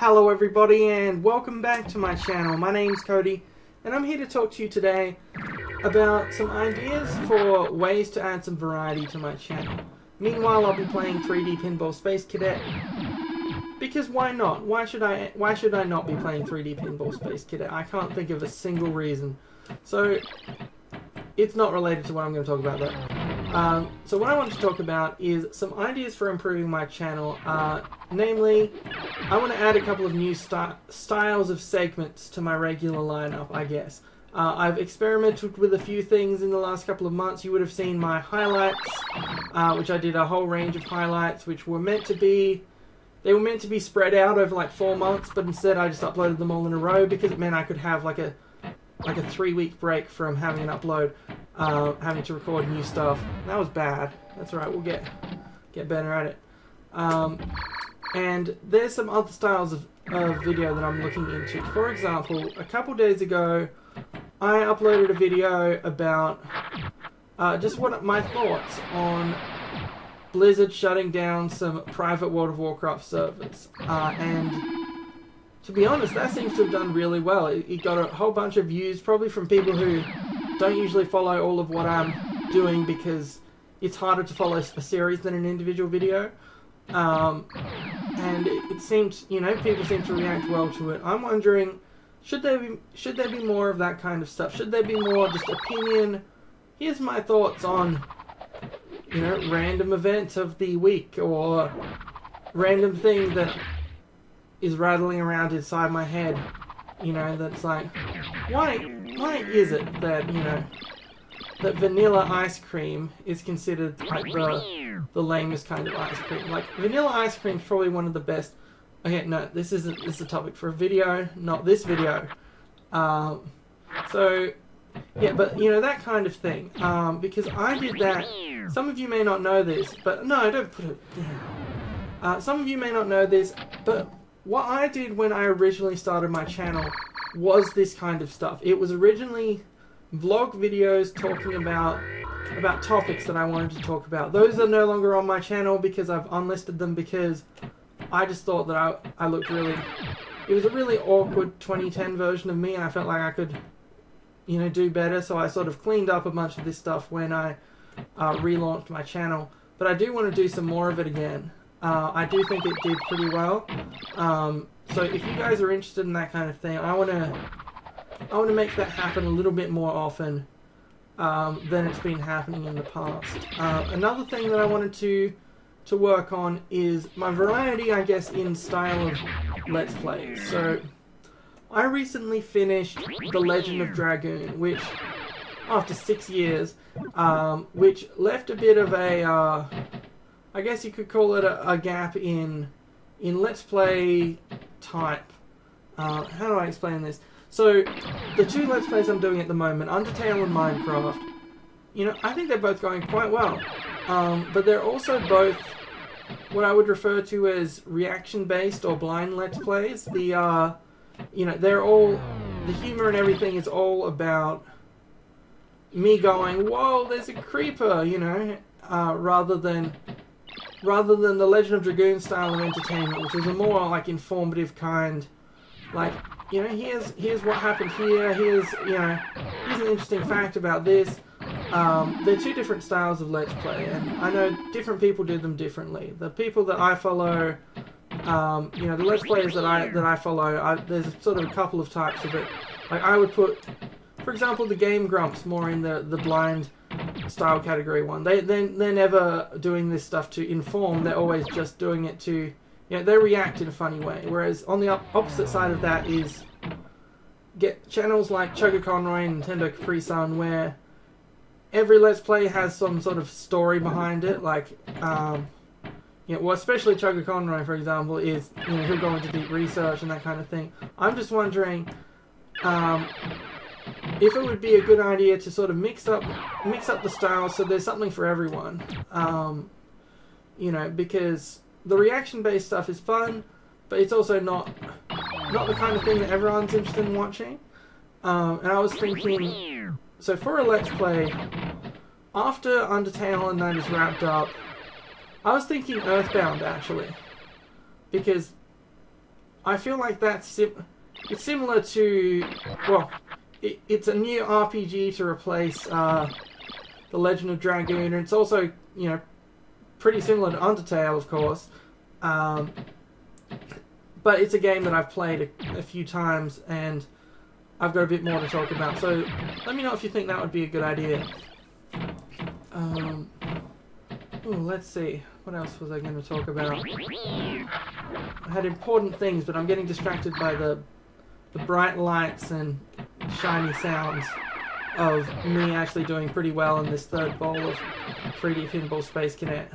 Hello everybody and welcome back to my channel. My name's Cody and I'm here to talk to you today about some ideas for ways to add some variety to my channel. Meanwhile I'll be playing 3D Pinball Space Cadet because why not? Why should I why should I not be playing 3D Pinball Space Cadet? I can't think of a single reason. So it's not related to what I'm going to talk about though. Um, so what I want to talk about is some ideas for improving my channel. Uh, namely, I want to add a couple of new styles of segments to my regular lineup, I guess. Uh, I've experimented with a few things in the last couple of months. You would have seen my highlights, uh, which I did a whole range of highlights, which were meant to be they were meant to be spread out over like four months, but instead I just uploaded them all in a row because it meant I could have like a like a three week break from having an upload, uh, having to record new stuff. That was bad. That's alright. We'll get get better at it. Um, and there's some other styles of, video that I'm looking into. For example, a couple days ago, I uploaded a video about uh, just what my thoughts on Blizzard shutting down some private World of Warcraft servers. Uh, and to be honest, that seems to have done really well. It, it, got a whole bunch of views, probably from people who don't usually follow all of what I'm doing because it's harder to follow a series than an individual video. Um, and it, it seemed, you know, people seem to react well to it. I'm wondering, should there be should there be more of that kind of stuff? Should there be more just opinion? Here's my thoughts on, you know, random events of the week or random thing that is rattling around inside my head. You know, that's like, why, why is it that, you know, that vanilla ice cream is considered like the, the lamest kind of ice cream? Like, vanilla ice cream is probably one of the best. Okay, no, this isn't, this is a topic for a video, not this video. Um, so, yeah, but, you know, that kind of thing. Um, because I did that, some of you may not know this, but, no, I don't put it down. Uh, some of you may not know this, but what I did when I originally started my channel was this kind of stuff. It was originally vlog videos talking about about topics that I wanted to talk about. Those are no longer on my channel because I've unlisted them because I just thought that I, I looked really... It was a really awkward 2010 version of me and I felt like I could, you know, do better. So I sort of cleaned up a bunch of this stuff when I uh, relaunched my channel. But I do want to do some more of it again. Uh, I do think it did pretty well. Um, so if you guys are interested in that kind of thing, I want to I want to make that happen a little bit more often um, than it's been happening in the past. Uh, another thing that I wanted to to work on is my variety, I guess, in style of Let's Play. So I recently finished The Legend of Dragoon, which after six years, um, which left a bit of a uh, I guess you could call it a, a gap in in Let's Play type. Uh, how do I explain this? So, the two Let's Plays I'm doing at the moment, Undertale and Minecraft, you know, I think they're both going quite well. Um, but they're also both what I would refer to as reaction-based or blind Let's Plays. The, uh, you know, they're all, the humor and everything is all about me going, whoa, there's a creeper, you know, uh, rather than rather than the Legend of Dragoon style of entertainment, which is a more like informative kind, like you know, here's here's what happened here. Here's you know, here's an interesting fact about this. Um, they're two different styles of Let's Play, and I know different people do them differently. The people that I follow, um, you know, the Let's Players that I that I follow, I, there's sort of a couple of types of it. Like I would put, for example, the Game Grumps more in the the blind style category one. They they they're never doing this stuff to inform. They're always just doing it to, know, they react in a funny way. Whereas on the opposite side of that is get channels like Chuggaaconroy and Nintendo Capri Sun where every Let's Play has some sort of story behind it. Like, um, you know, well, especially Chuggaaconroy, for example, is you know he'll go into deep research and that kind of thing. I'm just wondering. Um, if it would be a good idea to sort of mix up mix up the styles so there's something for everyone. Um, you know, because the reaction based stuff is fun, but it's also not not the kind of thing that everyone's interested in watching. Um, and I was thinking, so for a let's play, after Undertale and that is wrapped up, I was thinking Earthbound actually, because I feel like that's sim- it's similar to well, it, it's a new RPG to replace uh, the Legend of Dragoon, and it's also you know pretty similar to Undertale, of course. Um, but it's a game that I've played a, a, few times, and I've got a bit more to talk about. So let me know if you think that would be a good idea. Um, ooh, let's see. What else was I going to talk about? I had important things, but I'm getting distracted by the the bright lights and shiny sounds of me actually doing pretty well in this third bowl of 3D Pinball Space Cadet.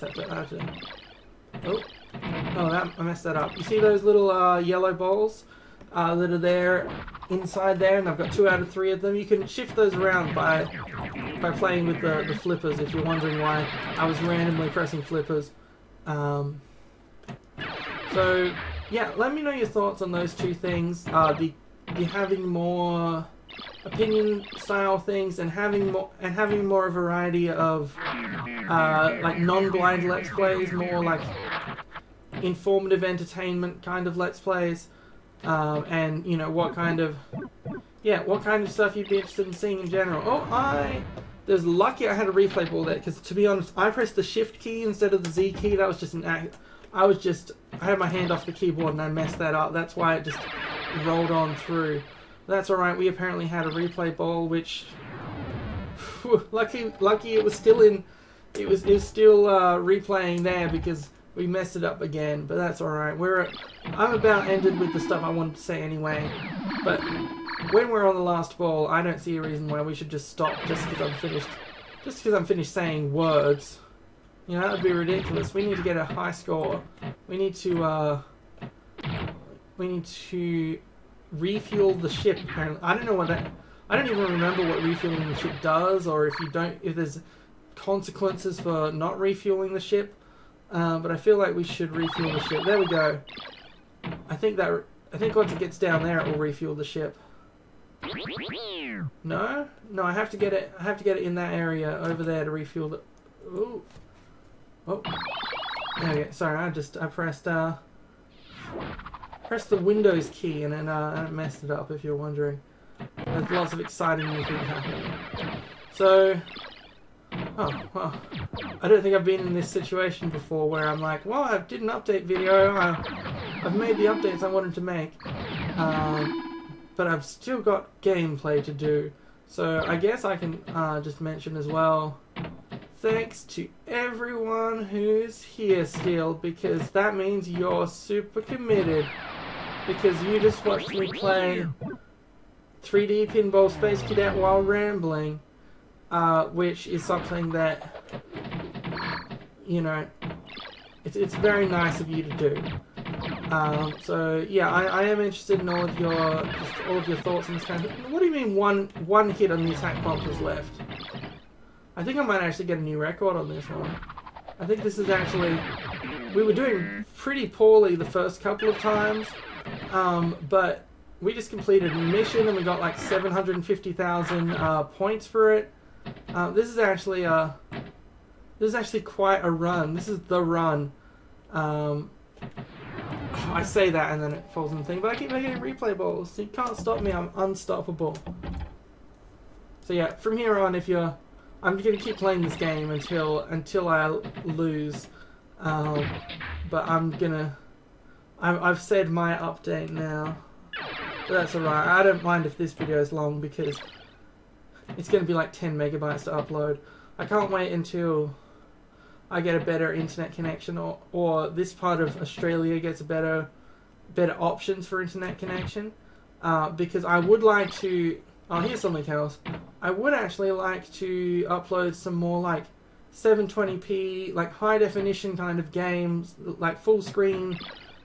Okay, I just have to, I have to Oh, oh, that, I messed that up. You see those little uh, yellow balls uh, that are there inside there, and I've got two out of three of them. You can shift those around by by playing with the, the flippers. If you're wondering why I was randomly pressing flippers. Um, so yeah, let me know your thoughts on those two things. Uh, the the having more opinion style things and having more and having more variety of uh, like non-blind let's plays, more like informative entertainment kind of let's plays, um, and you know what kind of yeah what kind of stuff you'd be interested in seeing in general. Oh, I there's lucky I had a replay ball there because to be honest, I pressed the shift key instead of the Z key. That was just an act. I was just I had my hand off the keyboard and I messed that up. That's why it just rolled on through. That's alright, we apparently had a replay ball which lucky lucky it was still in it was it was still uh, replaying there because we messed it up again, but that's alright. We're I'm about ended with the stuff I wanted to say anyway. But when we're on the last ball, I don't see a reason why we should just stop just because I'm finished just because I'm finished saying words. You know, that would be ridiculous. We need to get a high score. We need to uh we need to refuel the ship apparently. I don't know what that I don't even remember what refueling the ship does or if you don't if there's consequences for not refueling the ship. Um, but I feel like we should refuel the ship. There we go. I think that I think once it gets down there, it will refuel the ship. No, no, I have to get it. I have to get it in that area over there to refuel the. Ooh. Oh. There we. Sorry, I just I pressed uh pressed the Windows key and then uh, messed it up. If you're wondering, there's lots of exciting new things happening. So Oh, well, I don't think I've been in this situation before where I'm like, well, I did an update video, I, have made the updates I wanted to make, um, but I've still got gameplay to do. So I guess I can uh, just mention as well, thanks to everyone who's here still, because that means you're super committed, because you just watched me play 3D Pinball Space Cadet while rambling uh, which is something that you know it's it's very nice of you to do. Um, so yeah, I, I, am interested in all of your just all of your thoughts on this kind of. What do you mean one one hit on the attack prompt was left? I think I might actually get a new record on this one. I think this is actually we were doing pretty poorly the first couple of times, um, but we just completed a mission and we got like 750,000 uh, points for it. Uh, this is actually a, uh, this is actually quite a run. This is the run. Um, I say that and then it falls in the thing, but I keep making replay balls. So you can't stop me. I'm unstoppable. So yeah, from here on, if you're, I'm gonna keep playing this game until until I lose. Um, but I'm gonna, i I've said my update now. But that's alright. I don't mind if this video is long because it's going to be like 10 megabytes to upload. I can't wait until I get a better internet connection or, or this part of Australia gets a better better options for internet connection. Uh, because I would like to... Oh, here's something else. I would actually like to upload some more like 720p, like high definition kind of games, like full screen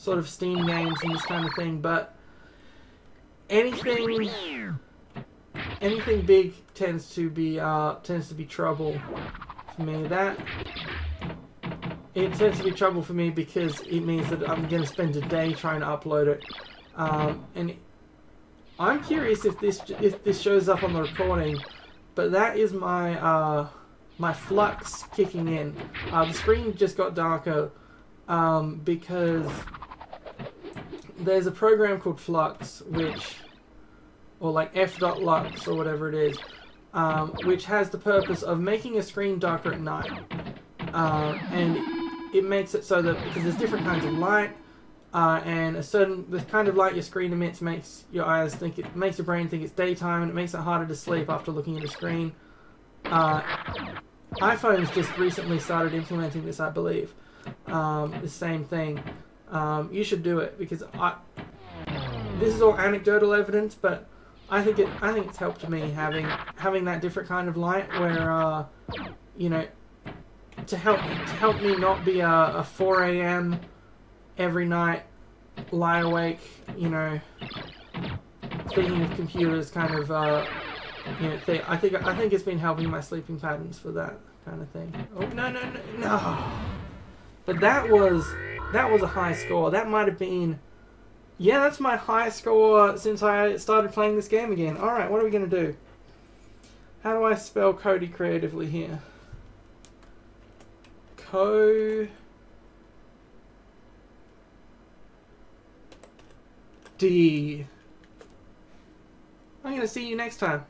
sort of Steam games and this kind of thing, but anything anything big tends to be uh, tends to be trouble for me. That it tends to be trouble for me because it means that I'm going to spend a day trying to upload it. Um, and I'm curious if this if this shows up on the recording, but that is my uh, my flux kicking in. Uh, the screen just got darker um, because there's a program called Flux, which, or like f.lux or whatever it is, um, which has the purpose of making a screen darker at night. Uh, and it makes it so that, because there's different kinds of light, uh, and a certain the kind of light your screen emits makes your eyes think it makes your brain think it's daytime and it makes it harder to sleep after looking at a screen. Uh, iPhones just recently started implementing this, I believe. Um, the same thing. Um, you should do it because I. This is all anecdotal evidence, but I think it. I think it's helped me having having that different kind of light where, uh, you know, to help to help me not be a, a 4 a.m. every night lie awake, you know, thinking of computers kind of uh, you know. I think I think it's been helping my sleeping patterns for that kind of thing. Oh no no no no! But that was that was a high score. That might have been. Yeah, that's my highest score since I started playing this game again. Alright, what are we going to do? How do I spell Cody creatively here? Co... D. I'm going to see you next time.